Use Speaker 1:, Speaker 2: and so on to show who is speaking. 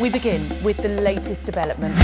Speaker 1: We begin with the latest development.